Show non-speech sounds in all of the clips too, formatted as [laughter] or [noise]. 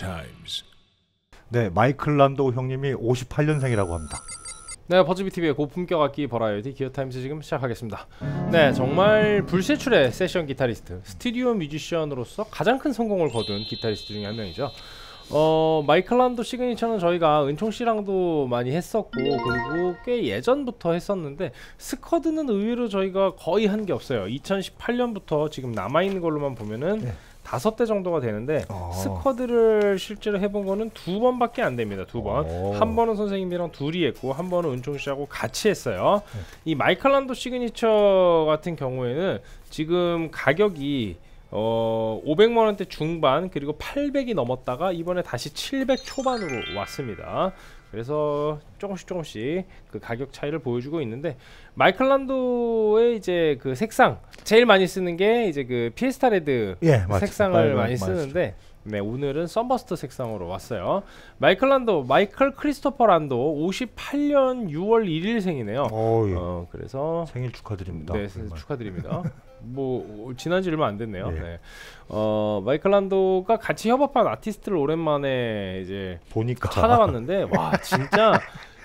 times. 네, 마이클 란도 형님이 58년생이라고 합니다. 네, 버즈비 TV의 고품격 악기 버라이어티 기어 타임즈 지금 시작하겠습니다. 네, 정말 불세출의 세션 기타리스트, 스튜디오 뮤지션으로서 가장 큰 성공을 거둔 기타리스트 중에 한 명이죠. 어, 마이클 란도 signature는 저희가 은총 씨랑도 많이 했었고 그리고 꽤 예전부터 했었는데 Strat은 의외로 저희가 거의 한 게 없어요. 2018년부터 지금 남아 있는 걸로만 보면은 네. 다섯 대 정도가 되는데 어. Strat을 실제로 해본 거는 두 번밖에 안 됩니다. 두 번. 오. 한 번은 선생님이랑 둘이 했고 한 번은 은총 씨하고 같이 했어요. 네. 이 마이클란도 시그니처 같은 경우에는 지금 가격이 어 500만 원대 중반 그리고 800이 넘었다가 이번에 다시 700 초반으로 왔습니다. 그래서 조금씩 조금씩 그 가격 차이를 보여주고 있는데 마이클 란도의 이제 그 색상 제일 많이 쓰는 게 이제 그 Fiesta Red 예. 색상을 빨간, 많이. 쓰는데 네 오늘은 sunburst 색상으로 왔어요. 마이클 란도 마이클 크리스토퍼 란도 58년 6월 1일생이네요. 어, 예. 어 그래서 생일 축하드립니다. 네 정말. 축하드립니다. 뭐 지난 지 얼마 안 됐네요. 예. 네. 어 마이클 란도가 같이 협업한 아티스트를 오랜만에 이제 보니까 찾아봤는데 와 진짜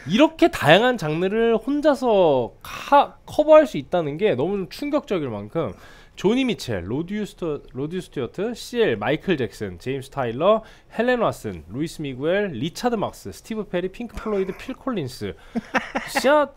이렇게 다양한 장르를 혼자서 카, 커버할 수 있다는 게 너무 좀 충격적일 만큼 조니 미첼, 로드 스튜 로드 스튜어트, Seal, 마이클 잭슨, 제임스 타일러, 헬렌 왓슨, 루이스 미구엘, 리차드 막스, 스티브 페리, 핑크 플로이드, 필 콜린스. 진짜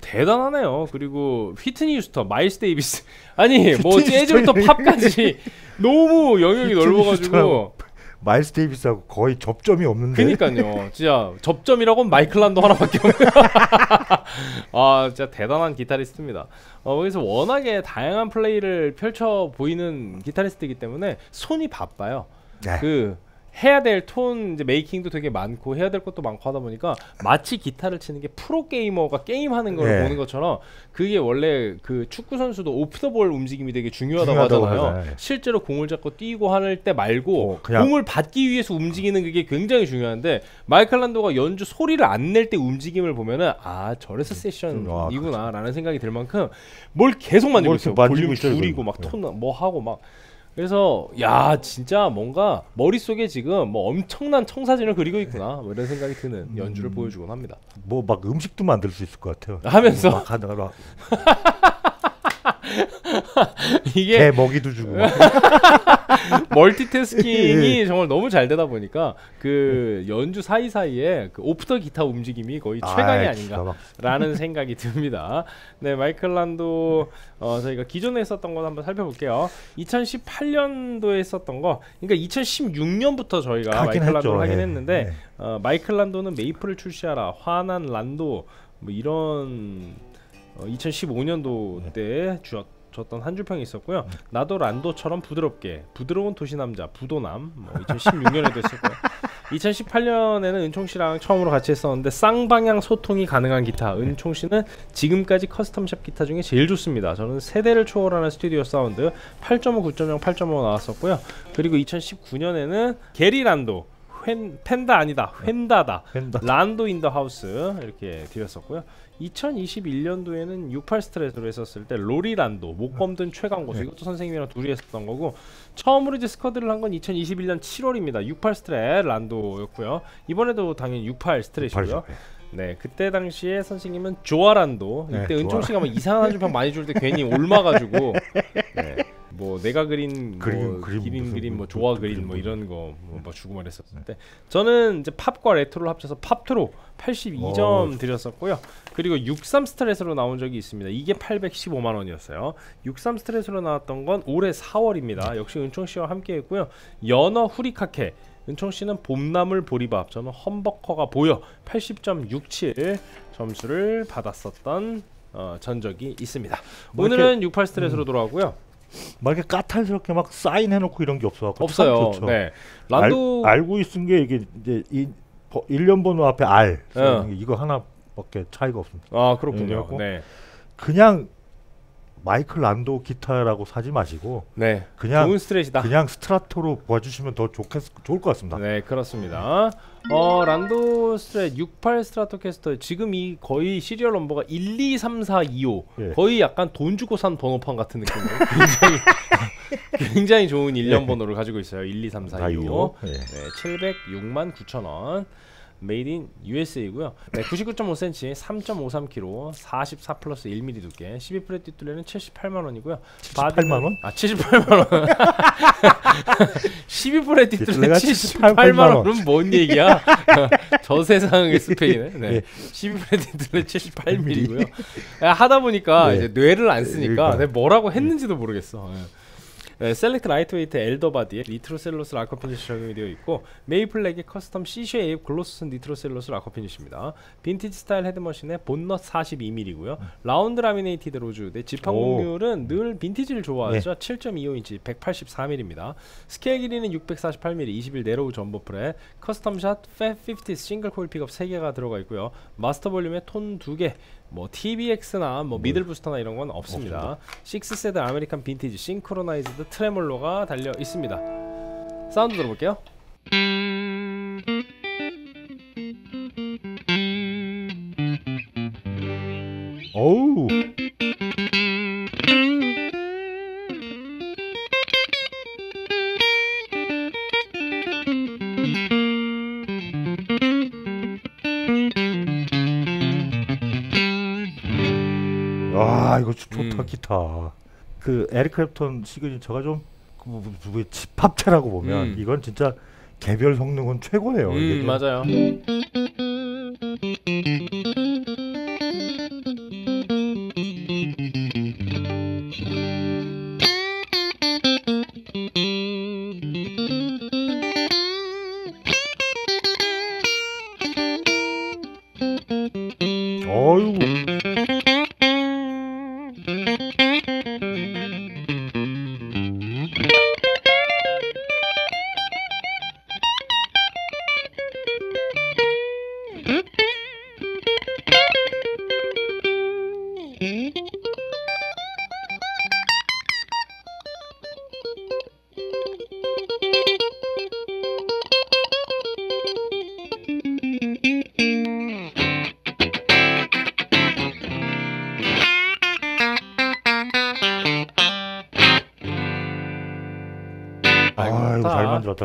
대단하네요. 그리고 휘트니 휴스턴, 마일스 데이비스. [laughs] 아니 뭐 재즈부터 팝까지 [laughs] 너무 영역이 넓어가지고 마일스 데이비스하고 거의 접점이 없는데. 그니까요. 진짜 접점이라고 마이클 란도 하나밖에 없네. [laughs] 아, 진짜 대단한 기타리스트입니다. 어, 거기서 워낙에 다양한 플레이를 펼쳐 보이는 기타리스트이기 때문에 손이 바빠요. 네. 그 해야 될 톤 이제 메이킹도 되게 많고 해야 될 것도 많고 하다 보니까 마치 기타를 치는 게 프로 게이머가 게임하는 걸 네. 보는 것처럼 그게 원래 그 축구 선수도 오프 더 볼 움직임이 되게 중요하다고 중요하다고 하잖아요. 하잖아요. 실제로 공을 잡고 뛰고 할 때 말고 어, 공을 받기 위해서 움직이는 그게 굉장히 중요한데 마이클 란도가 연주 소리를 안 낼 때 움직임을 보면은 아 저래서 세션이구나라는 생각이 들 만큼 뭘 계속 만지고 뭘 있어요. 볼륨 줄이고. 막 네. 톤뭐 하고 막 그래서 야 진짜 뭔가 머릿속에 지금 뭐 엄청난 청사진을 그리고 있구나 뭐 이런 생각이 드는 음. 연주를 보여주곤 합니다. 뭐 막 음식도 만들 수 있을 것 같아요. 하면서? 막 하다가 [laughs] 이게 개 먹이도 주고. [laughs] 막. 멀티태스킹이 정말 너무 잘 되다 보니까 그 연주 사이 사이에 그 오프 더 기타 움직임이 거의 최강이 아이, 아닌가. 기가 막- 라는 생각이 듭니다. 네, 마이클 란도 어, 저희가 기존에 했었던 거 한번 살펴볼게요. 2018년도에 했었던 거, 그러니까 2016년부터 저희가 마이클. 란도를 하긴 예, 했는데 예. 어, 마이클 란도는 메이플을 출시하라, 화난 란도 뭐 이런 어, 2015년도 때 주었 줬던 한 줄평이 있었고요. 나도 란도처럼 부드럽게 부드러운 도시 남자 부도남 뭐 2016년에도 했었고요. [laughs] 2018년에는 은총 씨랑 처음으로 같이 했었는데 쌍방향 소통이 가능한 기타. 은총 씨는 지금까지 커스텀샵 기타 중에 제일 좋습니다. 저는 세대를 초월하는 스튜디오 사운드 8.5, 9.0, 8.5 나왔었고요. 그리고 2019년에는 게리 란도 펜, 펜다 아니다 펜다다 펜다. 란도 인 더 하우스 이렇게 드렸었고요. 2021년도에는 68 스트레스로 했었을 때 로리 란도 목검든 최강 고수 네. 이것도 선생님이랑 둘이 했었던 거고 처음으로 이제 스쿼드를 한 건 2021년 7월입니다. 68 스트레 란도였고요. 이번에도 당연히 68 Strat이고요. 네, 그때 당시에 선생님은 조아란도 네, 이때 은총 조아. 씨가 막 이상한 한줄평 많이 줄 때 괜히 옮아가지고 [laughs] 네, 뭐 내가 그린 그림, 뭐 그림 기린 그림 뭐 그- 조아 그 그림 그림 뭐 뭐. 이런 거뭐 뭐 주고 말했었을 때 저는 이제 팝과 레트로를 합쳐서 팝트로 82점 어. 드렸었고요. 그리고 63 Strat으로 나온 적이 있습니다. 이게 815만 원이었어요. 63 Strat으로 나왔던 건 올해 4월입니다. 역시 은총 씨와 함께 했고요. 연어 후리카케 은총 씨는 봄나물 보리밥 저는 험버커가 보여 80.67 점수를 받았었던 어, 전적이 있습니다. 뭐 오늘은 68 스트레스로 돌아오고요. 막 이렇게 까탈스럽게 막 사인해놓고 이런 게 없어갖고 없어요. 네. 란도 알, 알고 있은 게 이게 이제 이 버- 일련 번호 앞에 R 어. 이거 하나밖에 차이가 없습니다. 아 그렇군요. 그래갖고 네. 그냥 마이클 란도 기타라고 사지 마시고 네. 그냥 좋은 Strat이다. 그냥 Strat으로 보아주시면 더 좋겠 좋을 것 같습니다. 네, 그렇습니다. 어, 란도 Strat 68 Stratocaster 지금 이 거의 serial number가 1, 2, 3, 4, 2, 5 예. 거의 약간 돈 주고 산 번호판 같은 느낌으로 굉장히 [laughs] 굉장히 좋은 일련 예. 번호를 가지고 있어요. 1, 2, 3, 4, 2, 5. 다이오. 예. 네, 706만 9천 원. made in USA고요. 네, 99.5cm, 3.53kg, 44 플러스 1mm 두께, 12 fret 뒷둘레는 78만 원이고요. 78만 원? 아, 78만 원. 12 fret 뒷둘레 뒷둘레가 78만 78만 원은 뭔 얘기야? [laughs] 저 세상의 스페인에. 네. 예. 12 fret 뒷둘레 78mm고요. 하다 보니까 네. 이제 뇌를 안 쓰니까 그러니까. 내가 뭐라고 했는지도 모르겠어. 예. 네, select lightweight alder body에 nitrocellulose lacquer finish 적용이 되어 있고 메이플렉의 커스텀 C쉐입 글로스 니트로셀로스 라커 피니시입니다. vintage style head machine에 bone nut 42mm고요. round laminated rose 네, 지판 오. 곡률은 늘 빈티지를 좋아하죠. 7.25인치 184mm입니다. 스케일 길이는 648mm 21 narrow jumbo fret Custom Shop Fat 50 싱글 코일 픽업 3개가 들어가 있고요. 마스터 볼륨에 톤 2개 뭐 TBX나 뭐 middle 부스터나 이런 건 없습니다. 6세대 American Vintage Synchronized 트레몰로가 달려 있습니다. 사운드 들어볼게요. 좋다. 그 에릭 크랩톤 시그니처가 좀 그, 뭐, 집합체라고 보면 음. 이건 진짜 개별 성능은 최고네요. 이게 음좀 맞아요.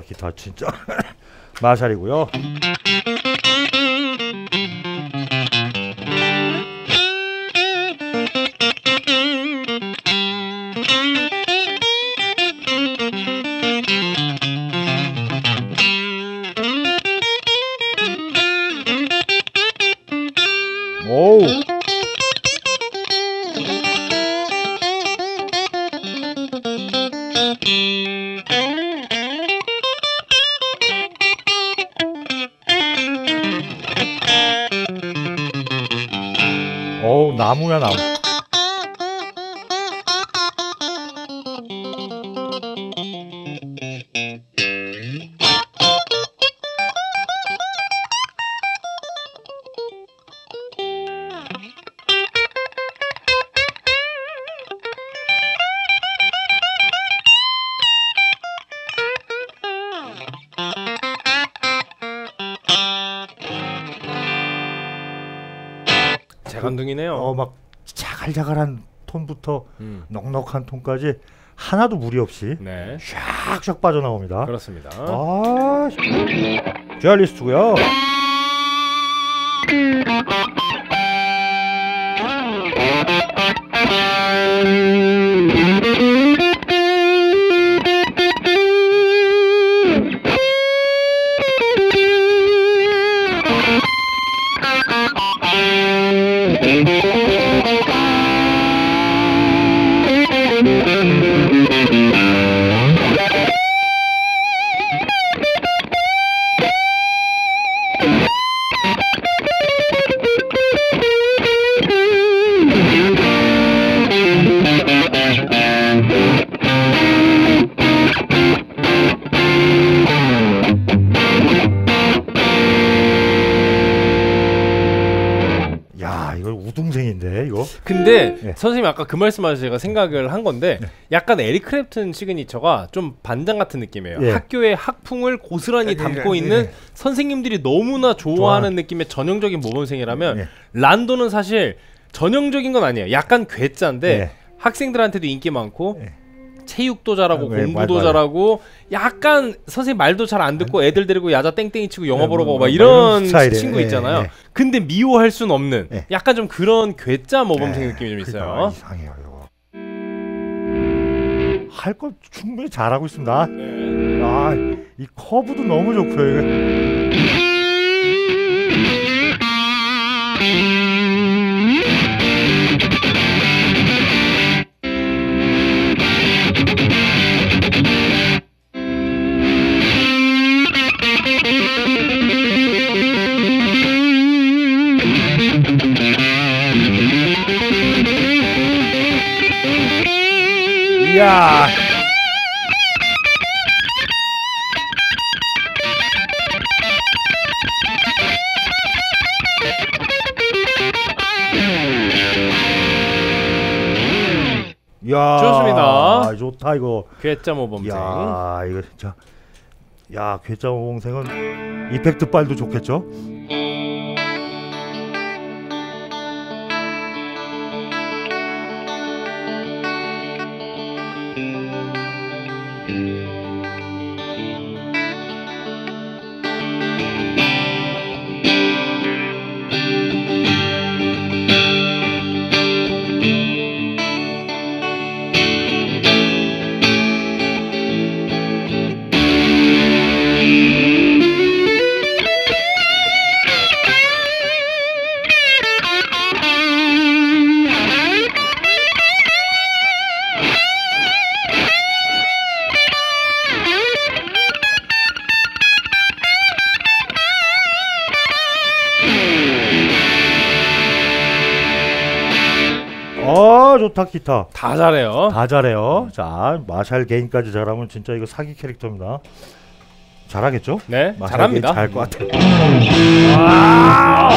기타 진짜. [laughs] 마샬이고요. 재간둥이네요. 어 막 자갈자갈한 톤부터 음. 넉넉한 톤까지 하나도 무리 없이 네. 샥샥 빠져나옵니다. 그렇습니다. 아, 듀얼리스트고요. 네. 선생님 아까 그 말씀하셔서 제가 생각을 한 건데 네. 약간 에릭 크랩튼 시그니처가 좀 반장 같은 느낌이에요. 예. 학교의 학풍을 고스란히 네, 담고 네, 있는 네. 선생님들이 너무나 좋아하는 좋아하는. 느낌의 전형적인 모범생이라면 네. 란도는 사실 전형적인 건 아니에요. 약간 괴짜인데 네. 학생들한테도 인기 많고 네. 체육도 잘하고 아, 네, 공부도 맞- 맞아요. 잘하고 약간 선생님 말도 잘 안 듣고 애들 데리고 야자 땡땡이 치고 영화 네, 보러 뭐, 가고 막뭐 이런 이런 스타일이에요. 친구 네, 있잖아요. 네. 근데 미워할 순 없는 네. 약간 좀 그런 괴짜 모범생 네, 느낌이 좀 있어요. 그러니까 이상해요 이거. 할 거 충분히 잘하고 있습니다. 네. 아이 커브도 너무 좋고요. 이거. 좋습니다. 좋다 이거. 괴짜 모범생. 야, 이거 진짜. 야, 괴짜 모범생은 이펙트 빨도 좋겠죠? 어, 좋다 기타. 다 잘해요. 다 잘해요. 자, 마샬 개인까지 잘하면 진짜 이거 사기 캐릭터입니다. 잘하겠죠? 네, 잘합니다. 잘것 같아. 아,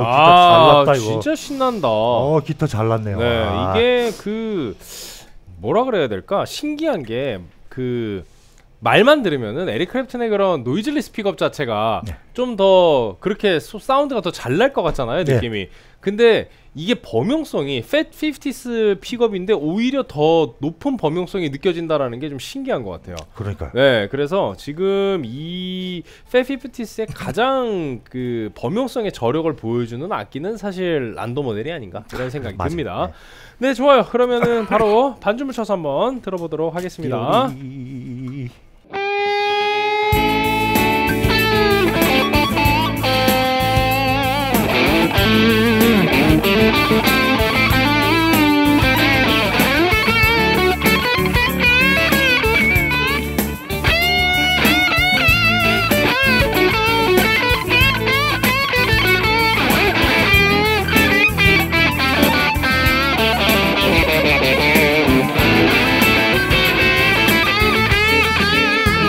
어, 기타 아, 잘났다 이거. 진짜 신난다. 어, 기타 잘났네요. 네, 아. 이게 그 뭐라 그래야 될까? 신기한 게 그 말만 들으면은 에릭 클랩튼의 그런 noiseless 픽업 자체가 네. 좀더 그렇게 소- 사운드가 더 잘 날 것 같잖아요, 네. 느낌이. 근데 이게 범용성이 Fat Fifties 픽업인데 오히려 더 높은 범용성이 느껴진다라는 게 좀 신기한 것 같아요. 그러니까. 네, 그래서 지금 이 Fat Fifties의 가장 그 범용성의 저력을 보여주는 악기는 사실 란도 모델이 아닌가 이런 생각이 듭니다. 네. 네. 좋아요. 그러면은 바로 반주을 쳐서 한번 들어보도록 하겠습니다.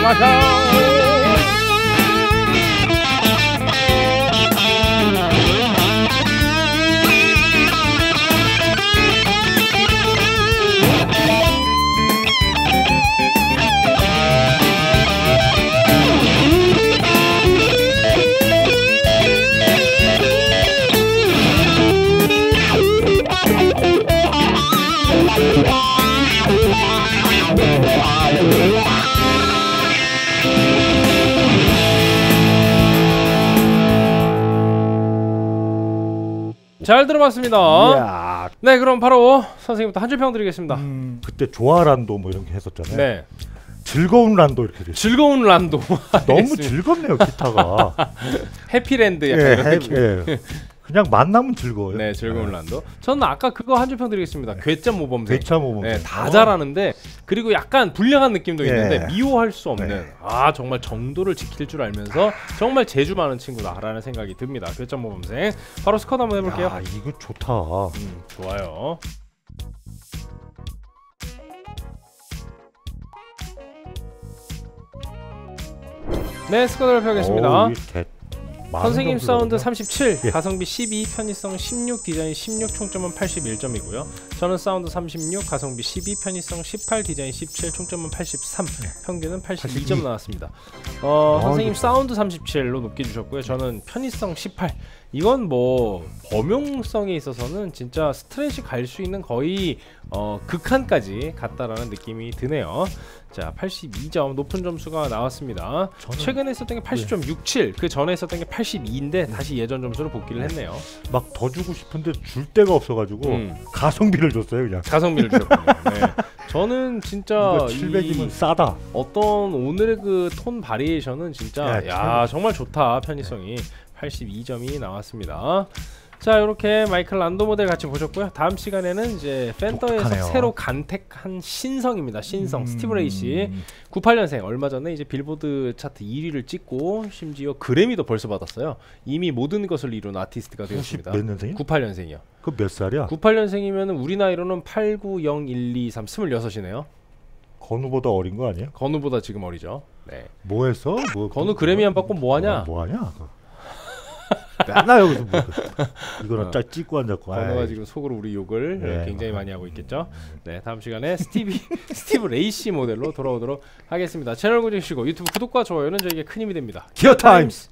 马上。 잘 들어봤습니다. 이야. 네, 그럼 바로 선생님부터 한 줄 평 드리겠습니다. 음, 그때 좋아 란도 뭐 이런 게 했었잖아요. 네, 즐거운 란도 이렇게 됐어요. 즐거운 란도 너무. [laughs] 즐겁네요 기타가. [laughs] 해피랜드 약간 예, 이런 해- 느낌. 예. [laughs] 그냥 만나면 즐거워요. 네, 즐거운 란도. 저는 아까 그거 한 줄 평 드리겠습니다. 괴짜 모범생. 대차 모범. 네, 다 잘하는데 그리고 약간 불량한 느낌도 예. 있는데 미워할 수 없는 네. 아 정말 정도를 지킬 줄 알면서 정말 재주 많은 친구다라는 생각이 듭니다. 괴짜 모범생. 바로 스코어 한번 해볼게요. 야, 이거 좋다. 음, 좋아요. 네, 스코어 발표하겠습니다. 어우, 이 대- 많은 선생님 사운드 나오네요. 37, [laughs] 예. 가성비 12, 편의성 16, 디자인 16, 총점은 81점이고요. 저는 사운드 36, 가성비 12, 편의성 18, 디자인 17, 총점은 83, 평균은 82점 82. 나왔습니다. 어, 아, 선생님 이거- 사운드 37로 높게 주셨고요. 저는 편의성 18. 이건 뭐 범용성에 있어서는 진짜 스트레치 갈수 있는 거의 어, 극한까지 갔다라는 느낌이 드네요. 자, 82점 높은 점수가 나왔습니다. 저는 최근에 썼던 게 80.67, 그 전에 썼던 게 82인데 다시 예전 점수로 복귀를 했네요. 막 더 주고 싶은데 줄 데가 없어가지고 음. 가성비를 줬어요 그냥. 가성비를 주셨군요. 네. 저는 진짜 [laughs] 이거 이 700이면 싸다. 어떤 오늘의 그 톤 variation은 진짜 야, 야 정말 좋다 편의성이 82점이 나왔습니다. 자 이렇게 마이클 란도 모델 같이 보셨고요. 다음 시간에는 이제 펜더에서 독특하네요. 새로 간택한 신성입니다. 신성 음. 스티브 레이시 98년생 얼마 전에 이제 빌보드 차트 1위를 찍고 심지어 그래미도 벌써 받았어요. 이미 모든 것을 이룬 아티스트가 되었습니다. 몇 년생이야? 98년생이요. 그 몇 살이야? 98년생이면 우리 나이로는 8, 9, 0, 1, 2, 3, 26이네요. 건우보다 어린 거 아니야? 건우보다 지금 어리죠. 네. 뭐 했어? 뭐 건우 그래미 안 받고 뭐 하냐? 뭐 하냐? 맨날 여기서 뭐 이거는 어. 짝 찍고 앉았고. 아이, 지금 속으로 우리 욕을 네. 굉장히 많이 하고 있겠죠. 네, 다음 시간에 스티비 [laughs] 스티브 레이시 모델로 돌아오도록 하겠습니다. 채널 고정하시고 유튜브 구독과 좋아요는 저에게 큰 힘이 됩니다. 기어 타임스.